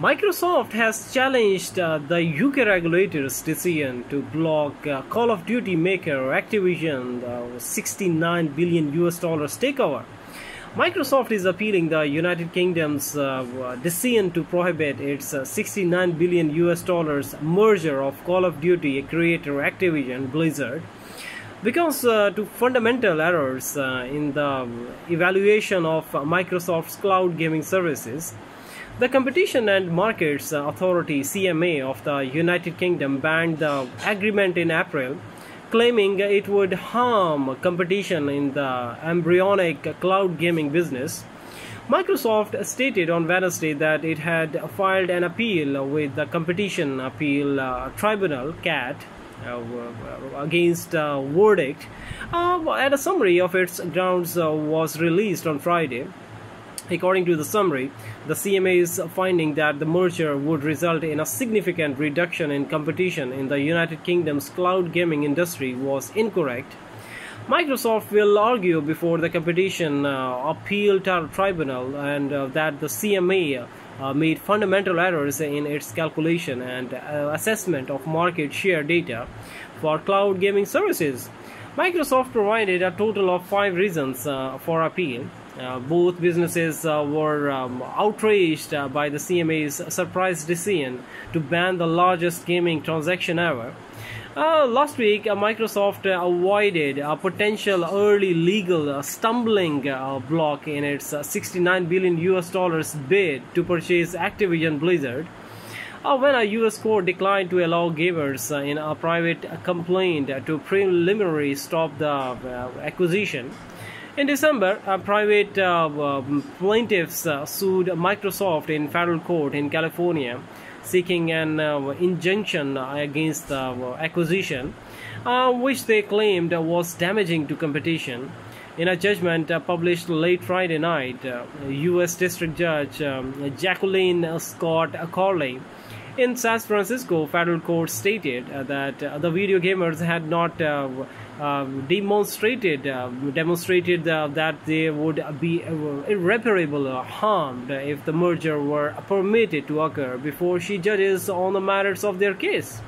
Microsoft has challenged uh, the UK regulator's decision to block uh, Call of Duty maker Activision uh, 69 billion US dollars takeover. Microsoft is appealing the United Kingdom's uh, decision to prohibit its uh, 69 billion US dollars merger of Call of Duty creator Activision Blizzard because uh, to fundamental errors uh, in the evaluation of Microsoft's cloud gaming services the Competition and Markets Authority CMA of the United Kingdom banned the agreement in April, claiming it would harm competition in the embryonic cloud gaming business. Microsoft stated on Wednesday that it had filed an appeal with the Competition Appeal uh, Tribunal (CAT) uh, against uh, verdict, uh, and a summary of its grounds uh, was released on Friday. According to the summary, the CMA is finding that the merger would result in a significant reduction in competition in the United Kingdom's cloud gaming industry was incorrect. Microsoft will argue before the Competition uh, Appeal Tribunal and uh, that the CMA uh, made fundamental errors in its calculation and uh, assessment of market share data for cloud gaming services. Microsoft provided a total of five reasons uh, for appeal. Uh, both businesses uh, were um, outraged uh, by the CMA's surprise decision to ban the largest gaming transaction ever. Uh, last week, uh, Microsoft avoided a potential early legal stumbling block in its 69 billion US dollars bid to purchase Activision Blizzard. when a US court declined to allow gamers in a private complaint to preliminary stop the acquisition, in December, uh, private uh, um, plaintiffs uh, sued Microsoft in federal court in California, seeking an uh, injunction against the uh, acquisition, uh, which they claimed was damaging to competition. In a judgment published late Friday night, U.S. District Judge um, Jacqueline Scott Corley in San Francisco, federal court stated that the video gamers had not um, demonstrated uh, demonstrated uh, that they would be irreparable harmed if the merger were permitted to occur before she judges on the merits of their case.